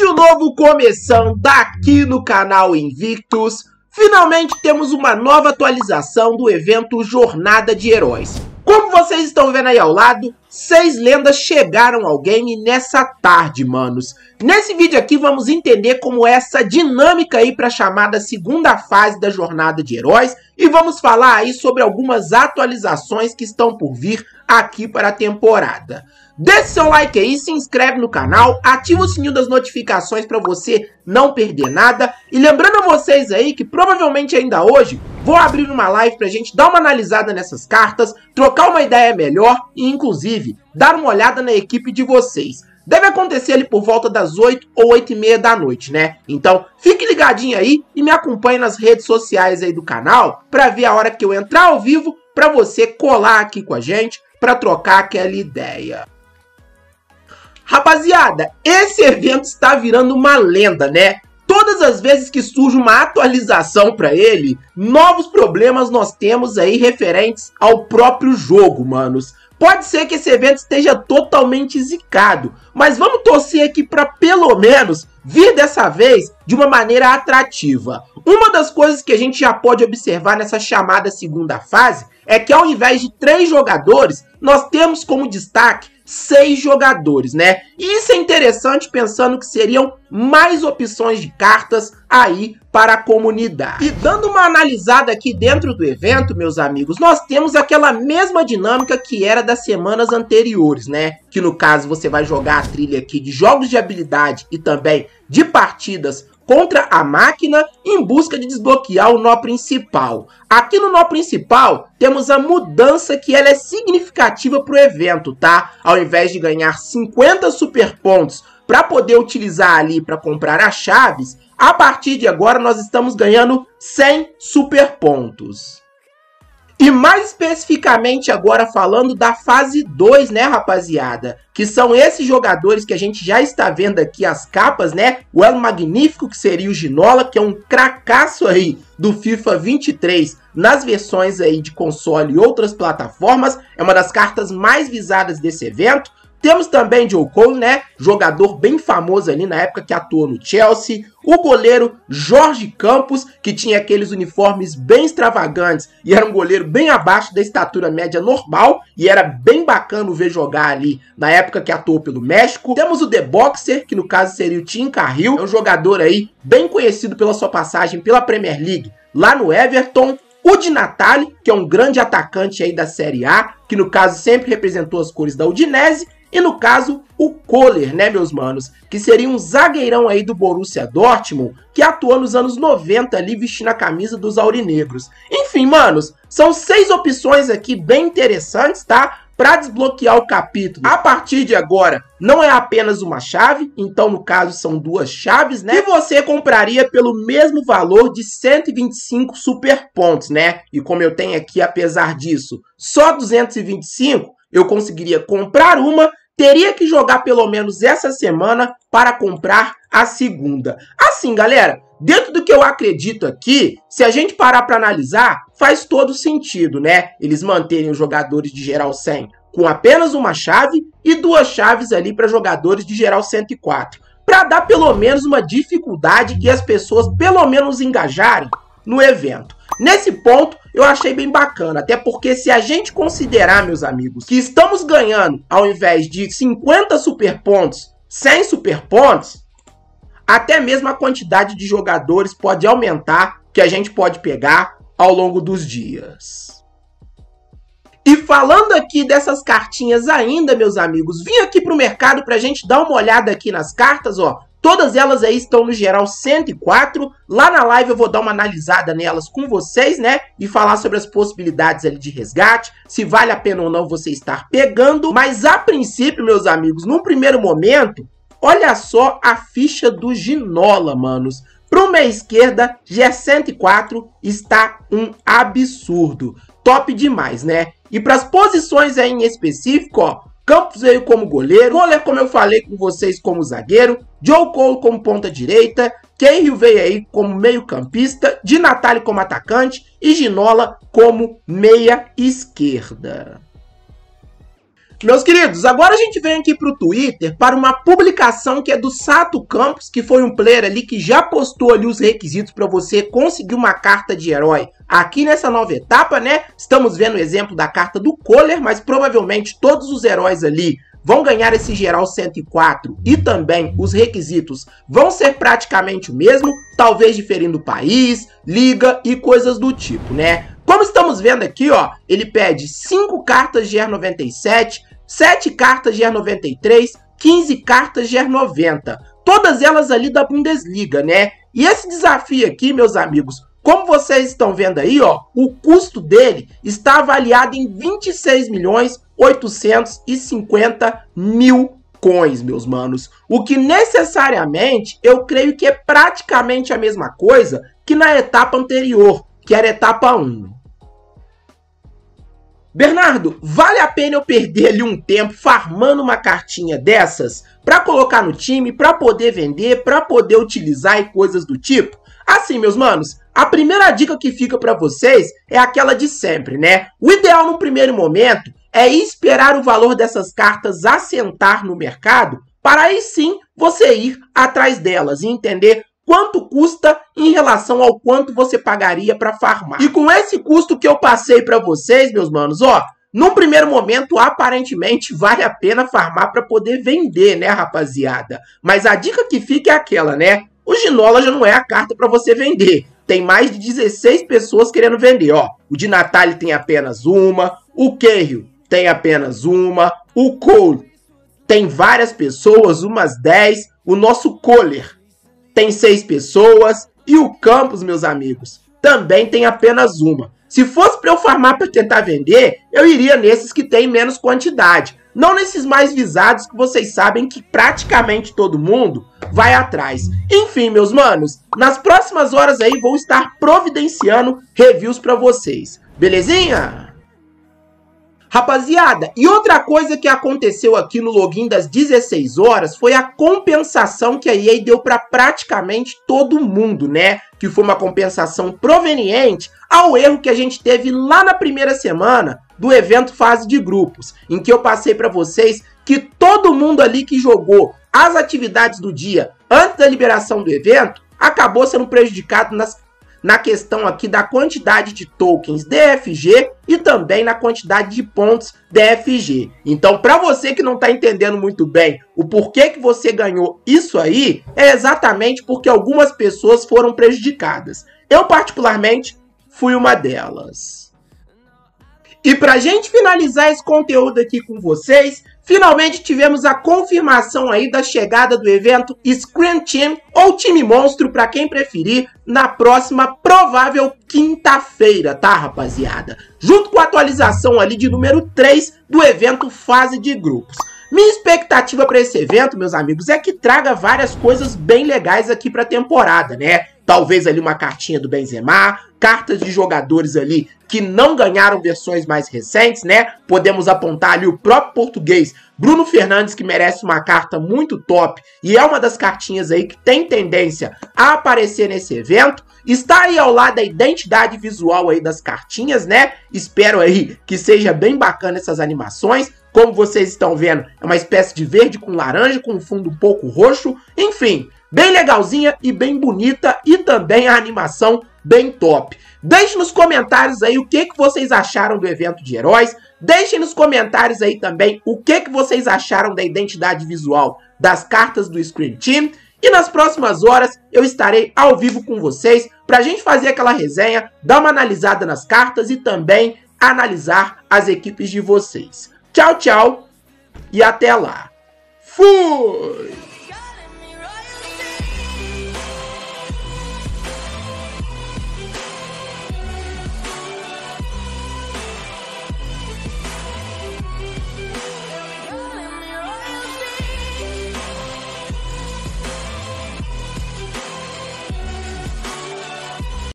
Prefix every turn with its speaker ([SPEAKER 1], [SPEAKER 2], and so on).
[SPEAKER 1] Vídeo novo começando aqui no canal Invictus. Finalmente temos uma nova atualização do evento Jornada de Heróis. Vocês estão vendo aí ao lado, seis lendas chegaram ao game nessa tarde, manos. Nesse vídeo aqui vamos entender como essa dinâmica aí para a chamada segunda fase da Jornada de Heróis e vamos falar aí sobre algumas atualizações que estão por vir aqui para a temporada. Deixe seu like aí, se inscreve no canal, ativa o sininho das notificações para você não perder nada. E lembrando a vocês aí que provavelmente ainda hoje vou abrir uma live pra gente dar uma analisada nessas cartas, trocar uma ideia melhor e inclusive dar uma olhada na equipe de vocês. Deve acontecer ali por volta das 8 ou 8 e meia da noite, né? Então fique ligadinho aí e me acompanhe nas redes sociais aí do canal para ver a hora que eu entrar ao vivo para você colar aqui com a gente para trocar aquela ideia. Rapaziada, esse evento está virando uma lenda, né? Todas as vezes que surge uma atualização para ele, novos problemas nós temos aí referentes ao próprio jogo, manos. Pode ser que esse evento esteja totalmente zicado, mas vamos torcer aqui para pelo menos vir dessa vez de uma maneira atrativa. Uma das coisas que a gente já pode observar nessa chamada segunda fase é que ao invés de três jogadores, nós temos como destaque seis jogadores, né? Isso é interessante pensando que seriam mais opções de cartas aí para a comunidade. E dando uma analisada aqui dentro do evento, meus amigos, nós temos aquela mesma dinâmica que era das semanas anteriores, né? Que no caso você vai jogar a trilha aqui de jogos de habilidade e também de partidas contra a máquina em busca de desbloquear o nó principal. Aqui no nó principal, temos a mudança que ela é significativa para o evento, tá? Ao invés de ganhar 50 super pontos para poder utilizar ali para comprar as chaves, a partir de agora nós estamos ganhando 100 super pontos. E mais especificamente agora falando da fase 2, né, rapaziada? Que são esses jogadores que a gente já está vendo aqui as capas, né? O El Magnífico, que seria o Ginola, que é um cracaço aí do FIFA 23 nas versões aí de console e outras plataformas. É uma das cartas mais visadas desse evento. Temos também Joe Cole, né? Jogador bem famoso ali na época que atuou no Chelsea. O goleiro Jorge Campos, que tinha aqueles uniformes bem extravagantes e era um goleiro bem abaixo da estatura média normal. E era bem bacana ver jogar ali na época que atuou pelo México. Temos o The Boxer, que no caso seria o Tim Carril. É um jogador aí bem conhecido pela sua passagem pela Premier League lá no Everton. O Di Natale, que é um grande atacante aí da Série A, que no caso sempre representou as cores da Udinese. E no caso, o Kohler, né, meus manos? Que seria um zagueirão aí do Borussia Dortmund, que atuou nos anos 90 ali vestindo a camisa dos aurinegros. Enfim, manos, são seis opções aqui bem interessantes, tá? Para desbloquear o capítulo. A partir de agora, não é apenas uma chave, então no caso são duas chaves, né? E você compraria pelo mesmo valor de 125 super pontos, né? E como eu tenho aqui, apesar disso, só 225, eu conseguiria comprar uma teria que jogar pelo menos essa semana para comprar a segunda. Assim, galera, dentro do que eu acredito aqui, se a gente parar para analisar, faz todo sentido, né? Eles manterem os jogadores de geral 100 com apenas uma chave e duas chaves ali para jogadores de geral 104, para dar pelo menos uma dificuldade e as pessoas pelo menos engajarem no evento. Nesse ponto, eu achei bem bacana, até porque se a gente considerar, meus amigos, que estamos ganhando, ao invés de 50 super pontos, 100 super pontos, até mesmo a quantidade de jogadores pode aumentar que a gente pode pegar ao longo dos dias. E falando aqui dessas cartinhas ainda, meus amigos, vim aqui para o mercado para a gente dar uma olhada aqui nas cartas, ó. Todas elas aí estão no geral 104. Lá na live eu vou dar uma analisada nelas com vocês, né? E falar sobre as possibilidades ali de resgate, se vale a pena ou não você estar pegando. Mas a princípio, meus amigos, num primeiro momento, olha só a ficha do Ginola, manos. Para uma esquerda, G104 está um absurdo. Top demais, né? E para as posições aí em específico, ó, Campos veio como goleiro, Kohler, como eu falei com vocês, como zagueiro, Joe Cole como ponta direita, Cahill veio aí como meio campista, Di Natale como atacante e Ginola como meia esquerda. Meus queridos, agora a gente vem aqui pro Twitter para uma publicação que é do Sato Campos, que foi um player ali que já postou ali os requisitos para você conseguir uma carta de herói. Aqui nessa nova etapa, né, estamos vendo o exemplo da carta do Kohler, mas provavelmente todos os heróis ali vão ganhar esse geral 104 e também os requisitos vão ser praticamente o mesmo, talvez diferindo país, liga e coisas do tipo, né? Como estamos vendo aqui, ó, ele pede 5 cartas de R97, 7 cartas de R93, 15 cartas de R90. Todas elas ali da Bundesliga, né? E esse desafio aqui, meus amigos, como vocês estão vendo aí, ó, o custo dele está avaliado em 26 milhões 850 mil coins, meus manos. O que necessariamente eu creio que é praticamente a mesma coisa que na etapa anterior, que era a etapa 1. Bernardo, vale a pena eu perder ali um tempo farmando uma cartinha dessas para colocar no time, para poder vender, para poder utilizar e coisas do tipo? Assim, meus manos, a primeira dica que fica para vocês é aquela de sempre, né? O ideal no primeiro momento é esperar o valor dessas cartas assentar no mercado para aí sim você ir atrás delas e entender quanto custa em relação ao quanto você pagaria para farmar. E com esse custo que eu passei para vocês, meus manos, ó, no primeiro momento, aparentemente, vale a pena farmar para poder vender, né, rapaziada? Mas a dica que fica é aquela, né? O Ginola já não é a carta para você vender. Tem mais de 16 pessoas querendo vender, ó. O de Natália tem apenas uma, o Keio tem apenas uma, o Cole tem várias pessoas, umas 10, o nosso Kohler tem seis pessoas e o campus, meus amigos, também tem apenas uma. Se fosse para eu farmar para tentar vender, eu iria nesses que tem menos quantidade. Não nesses mais visados que vocês sabem que praticamente todo mundo vai atrás. Enfim, meus manos, nas próximas horas aí vou estar providenciando reviews para vocês. Belezinha? Rapaziada, e outra coisa que aconteceu aqui no login das 16 horas foi a compensação que a EA deu para praticamente todo mundo, né? Que foi uma compensação proveniente ao erro que a gente teve lá na primeira semana do evento fase de grupos, em que eu passei para vocês que todo mundo ali que jogou as atividades do dia antes da liberação do evento acabou sendo prejudicado nas na questão aqui da quantidade de tokens DFG e também na quantidade de pontos DFG. Então, para você que não está entendendo muito bem o porquê que você ganhou isso aí, é exatamente porque algumas pessoas foram prejudicadas. Eu, particularmente, fui uma delas. E para gente finalizar esse conteúdo aqui com vocês, Finalmente tivemos a confirmação aí da chegada do evento Screen Team ou Time Monstro para quem preferir na próxima provável quinta-feira, tá, rapaziada? Junto com a atualização ali de número 3 do evento Fase de Grupos. Minha expectativa para esse evento, meus amigos, é que traga várias coisas bem legais aqui para a temporada, né? Talvez ali uma cartinha do Benzema, cartas de jogadores ali que não ganharam versões mais recentes, né? Podemos apontar ali o próprio português Bruno Fernandes, que merece uma carta muito top e é uma das cartinhas aí que tem tendência a aparecer nesse evento. Está aí ao lado da identidade visual aí das cartinhas, né? Espero aí que seja bem bacana essas animações. Como vocês estão vendo, é uma espécie de verde com laranja, com um fundo um pouco roxo. Enfim, bem legalzinha e bem bonita e também a animação bem top. Deixe nos comentários aí o que, que vocês acharam do evento de heróis. Deixem nos comentários aí também o que, que vocês acharam da identidade visual das cartas do Screen Team. E nas próximas horas eu estarei ao vivo com vocês para a gente fazer aquela resenha, dar uma analisada nas cartas e também analisar as equipes de vocês. Tchau, tchau e até lá. Fui!